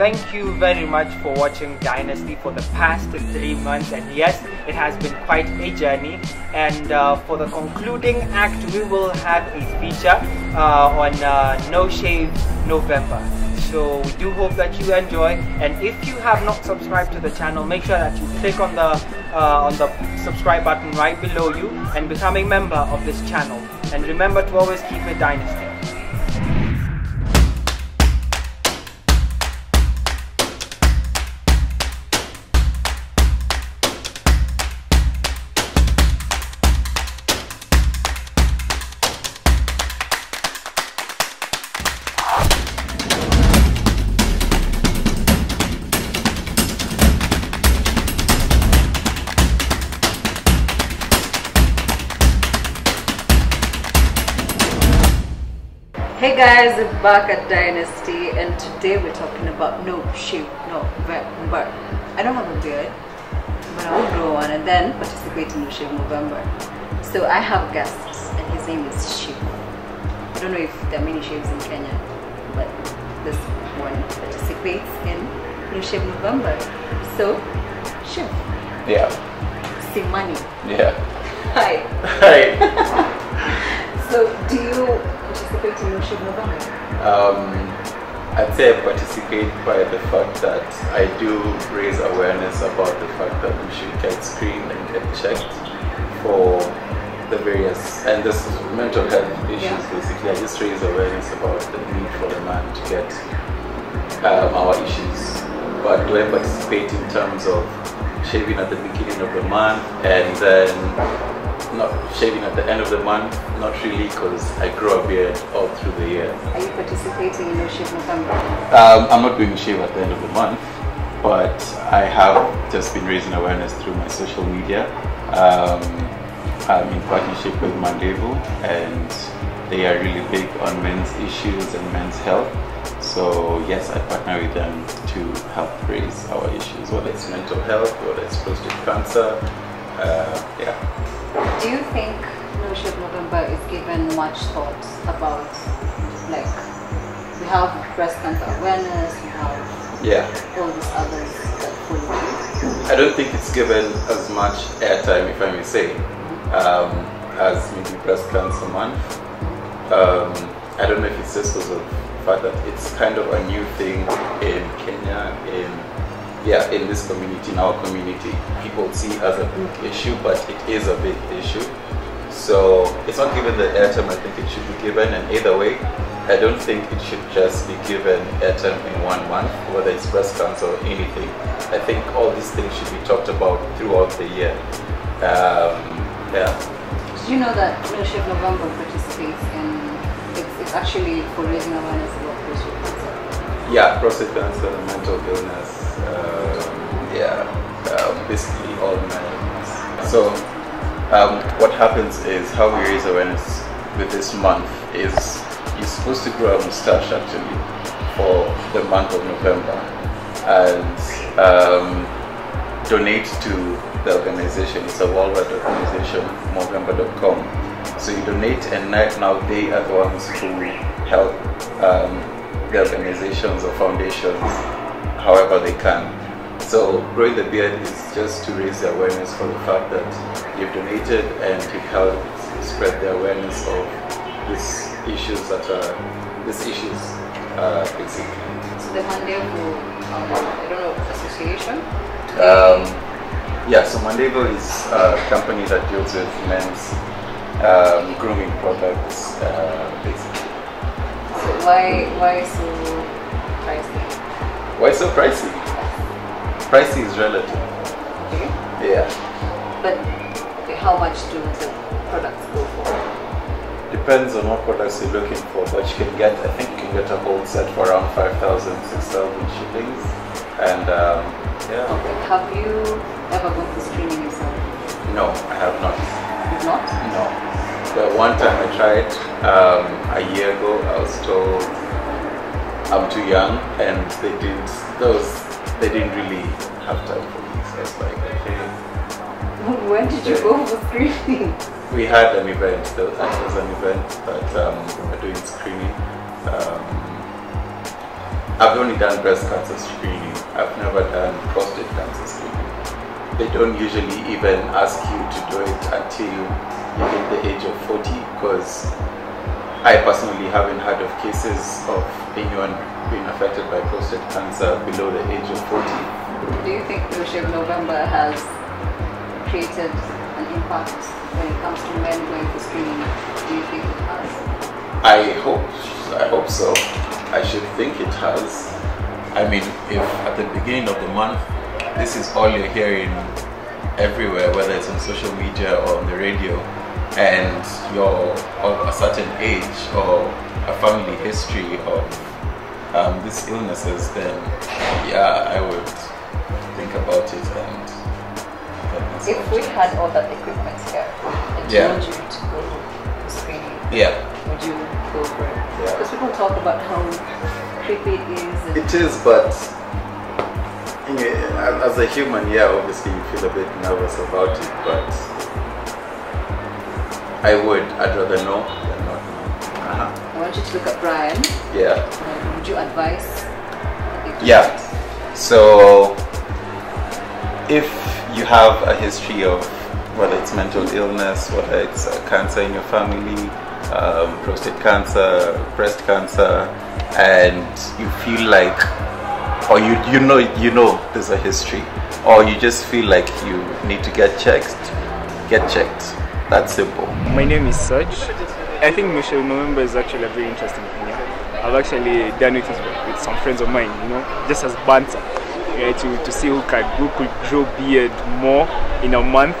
thank you very much for watching Dynasty for the past three months. And yes, it has been quite a journey. And uh, for the concluding act, we will have a feature uh, on uh, No Shave November. So we do hope that you enjoy. And if you have not subscribed to the channel, make sure that you click on the uh, on the subscribe button right below you and become a member of this channel. And remember to always keep it dynasty. Guys, we're back at Dynasty and today we're talking about no shave no November. I don't have a beard, but I will grow one and then participate in No Shave November. So I have guests and his name is Shiv. I don't know if there are many shaves in Kenya, but this one participates in No Shave November. So, Shiv, Yeah. Simani. Yeah. Hi. Hi. So do you participate in November? um, I'd say I participate by the fact that I do raise awareness about the fact that we should get screened and get checked for the various, and this is mental health issues Yeah. basically. I just raise awareness about the need for the man to get um, our issues. But do I participate in terms of shaving at the beginning of the month and then not shaving at the end of the month? Not really, because I grow a beard all through the year. Are you participating in No Shave November? Um, I'm not doing shave at the end of the month, but I have just been raising awareness through my social media. Um, I'm in partnership with Mandevo, and they are really big on men's issues and men's health. So yes, I partner with them to help raise our issues, whether it's mental health, whether it's prostate cancer. Uh, yeah. Do you think No Shave November is given much thought about, like, we have breast cancer awareness, we have Yeah. all these others that follow. I don't think it's given as much airtime, if I may say, um, as maybe breast cancer month. Um, I don't know if it's just because of the fact that it's kind of a new thing in Kenya, in yeah, in this community, in our community. People see it as a big issue, but it is a big issue. So it's not given the airtime I think it should be given, and either way, I don't think it should just be given airtime in one month, whether it's breast cancer or anything. I think all these things should be talked about throughout the year. Um, yeah. Did you know that Shave November participates in, it's, it's actually for raising awareness about prostate cancer? Yeah, prostate cancer, and mental illness, yeah, um, basically all men. So, um, what happens is how we raise awareness with this month is you're supposed to grow a mustache actually for the month of November and um, donate to the organization. It's a worldwide organization, Movember.com. So you donate, and now they are the ones who help um, the organizations or foundations however they can. So growing the beard is just to raise the awareness for the fact that you've donated and you've helped spread the awareness of these issues that are these issues uh, basically. So the Mandevo, um, I don't know, association? Um, yeah, so Mandevo is a company that deals with men's um, grooming products, uh, basically. So why, why so? Why so pricey? Pricey is relative. Okay. Yeah. But okay, how much do the products go for? Depends on what products you're looking for, but you can get, I think you can get a whole set for around 5,000, 6,000 shillings. And um, yeah, Okay. Have you ever gone for screening yourself? no, I have not. You've not? No. But one time I tried um, a year ago, I was told I'm too young, and they didn't. Those they didn't really have time for me. So it's like, okay. When did you go for screening? We had an event. There was, there was an event that um, we were doing screening. Um, I've only done breast cancer screening. I've never done prostate cancer screening. They don't usually even ask you to do it until you hit the age of 40 because I personally haven't heard of cases of anyone being affected by prostate cancer below the age of 40. Do you think No Shave November has created an impact when it comes to men going for screening? Do you think it has? I hope, I hope so. I should think it has. I mean, if at the beginning of the month, this is all you're hearing everywhere, whether it's on social media or on the radio, and you're of a certain age or a family history of um, these illnesses, then yeah, I would think about it and. If we had all that equipment here and Yeah. told you to go for screening, Yeah, would you go for it? Yeah. Because people talk about how creepy it is. And it is, but as a human, yeah, obviously you feel a bit nervous about it, but I would. I'd rather know than not know. Uh-huh. I want you to look at Brian. Yeah. Um, would you advise? Yeah. So, if you have a history of whether it's mental illness, whether it's uh, cancer in your family, um, prostate cancer, breast cancer, and you feel like, or you you know you know there's a history, or you just feel like you need to get checked, get checked. That's simple. My name is Serge. I think Michelle November is actually a very interesting thing. Yeah? I've actually done it with, with some friends of mine, you know, just as banter, yeah, to, to see who can who could grow beard more in a month.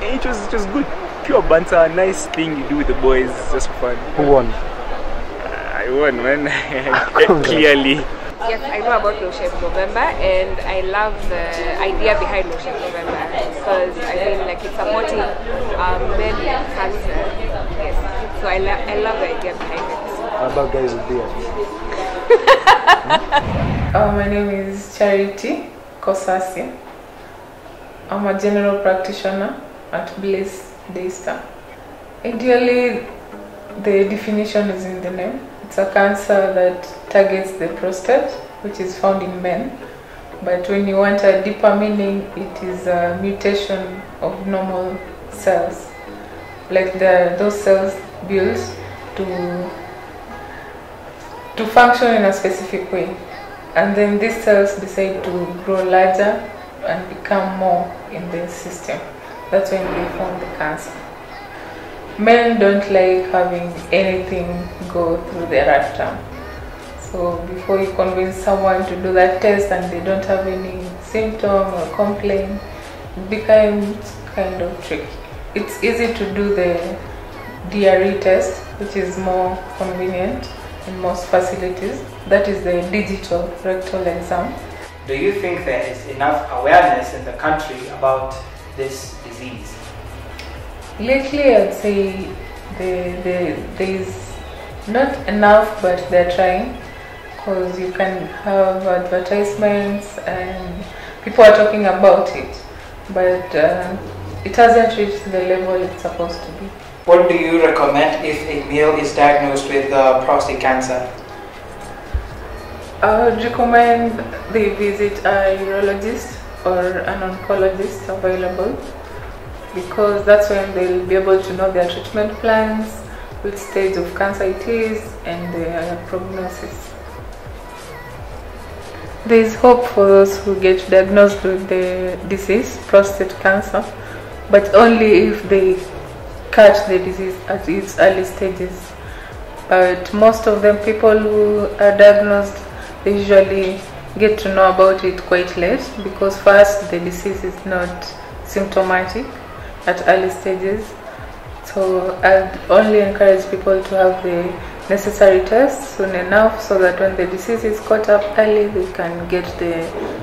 And it was it was good, pure banter, nice thing you do with the boys, just for fun. Who won? I won, man, clearly. Yes, I know about No Shave November and I love the idea behind No Shave November because I mean like it's supporting um, men with cancer. Yes, so I, lo- I love the idea behind it. How about guys with beards? hmm? oh, my name is Charity Kosasi. I'm a general practitioner at Bliss Daystar. Ideally, the definition is in the name. It's a cancer that targets the prostate, which is found in men. But when you want a deeper meaning, it is a mutation of normal cells. Like the, those cells built to to function in a specific way. And then these cells decide to grow larger and become more in the system. That's when they form the cancer. Men don't like having anything go through their rectum. So before you convince someone to do that test and they don't have any symptom or complaint, it becomes kind of tricky. It's easy to do the DRE test, which is more convenient in most facilities. That is the digital rectal exam. Do you think there is enough awareness in the country about this disease? Lately, I'd say the, the, there is not enough, but they're trying because you can have advertisements and people are talking about it, but uh, it hasn't reached the level it's supposed to be. What do you recommend if a male is diagnosed with uh, prostate cancer? I would recommend they visit a urologist or an oncologist available because that's when they'll be able to know their treatment plans, which stage of cancer it is, and their prognosis. There is hope for those who get diagnosed with the disease, prostate cancer, but only if they catch the disease at its early stages. But most of them, people who are diagnosed, they usually get to know about it quite late because first the disease is not symptomatic at early stages. So I'd only encourage people to have the necessary tests soon enough so that when the disease is caught up early, they can get the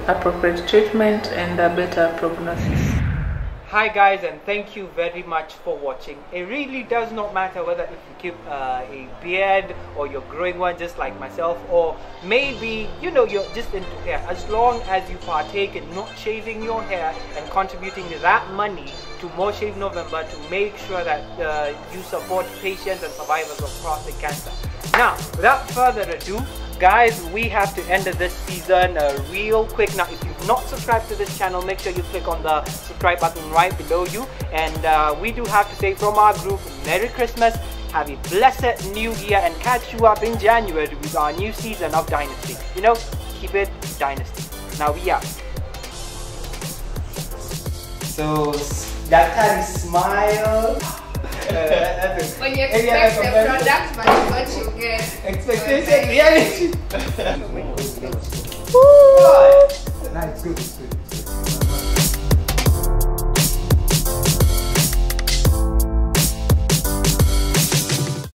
appropriate treatment and a better prognosis. Hi guys and thank you very much for watching. It really does not matter whether if you keep uh, a beard or you're growing one just like myself or maybe you know you're just into hair as long as you partake in not shaving your hair and contributing that money to More Shave November to make sure that uh, you support patients and survivors of prostate cancer. Now without further ado guys, we have to end this season uh, real quick. Now, if you've not subscribed to this channel, make sure you click on the subscribe button right below you. And uh, we do have to say from our group, Merry Christmas, have a blessed new year, and catch you up in January with our new season of Dynasty. You know, keep it Dynasty. Now we are. So, Daktari smile. When you expect the product, but what you get. Expectation, reality. Woo! Nice, good, good.